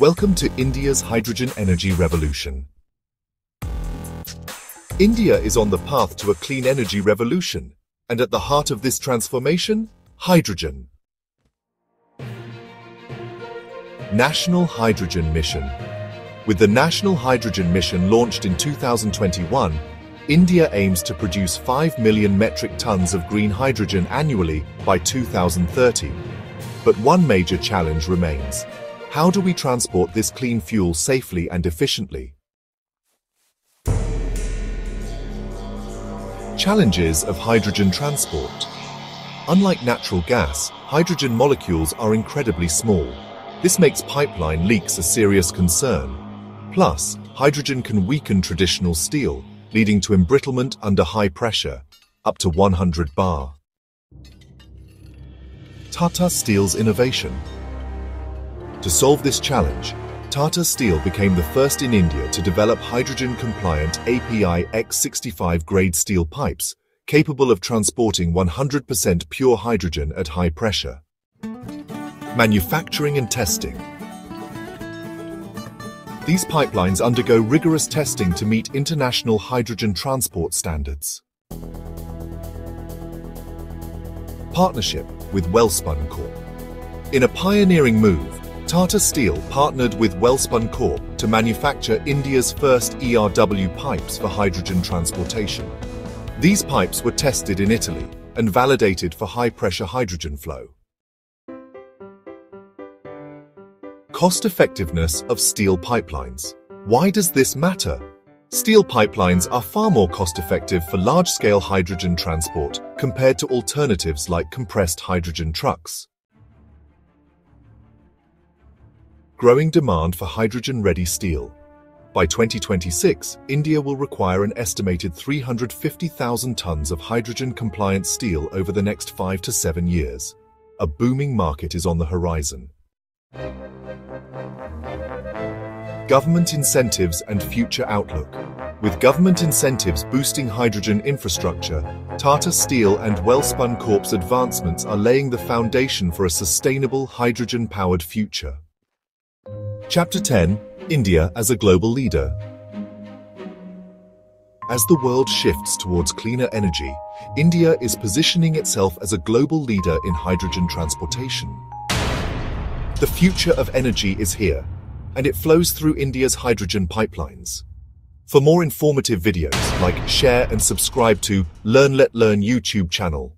Welcome to India's hydrogen energy revolution. India is on the path to a clean energy revolution, and at the heart of this transformation, hydrogen. National Hydrogen Mission With the National Hydrogen Mission launched in 2021, India aims to produce 5 million metric tons of green hydrogen annually by 2030. But one major challenge remains. How do we transport this clean fuel safely and efficiently? Challenges of hydrogen transport. Unlike natural gas, hydrogen molecules are incredibly small. This makes pipeline leaks a serious concern. Plus, hydrogen can weaken traditional steel, leading to embrittlement under high pressure, up to 100 bar. Tata Steel's innovation. To solve this challenge, Tata Steel became the first in India to develop hydrogen-compliant API X65 grade steel pipes capable of transporting 100% pure hydrogen at high pressure. Manufacturing and testing. These pipelines undergo rigorous testing to meet international hydrogen transport standards. Partnership with Welspun Corp. In a pioneering move, Tata Steel partnered with Welspun Corp to manufacture India's first ERW pipes for hydrogen transportation. These pipes were tested in Italy and validated for high-pressure hydrogen flow. Cost-effectiveness of steel pipelines. Why does this matter? Steel pipelines are far more cost-effective for large-scale hydrogen transport compared to alternatives like compressed hydrogen trucks. Growing demand for hydrogen-ready steel. By 2026, India will require an estimated 350,000 tons of hydrogen-compliant steel over the next five to seven years. A booming market is on the horizon. Government incentives and future outlook. With government incentives boosting hydrogen infrastructure, Tata Steel and Welspun Corp's advancements are laying the foundation for a sustainable hydrogen-powered future. Chapter 10 India as a Global Leader As the world shifts towards cleaner energy, India is positioning itself as a global leader in hydrogen transportation. The future of energy is here, and it flows through India's hydrogen pipelines. For more informative videos, like, share and subscribe to Learn Let Learn YouTube channel.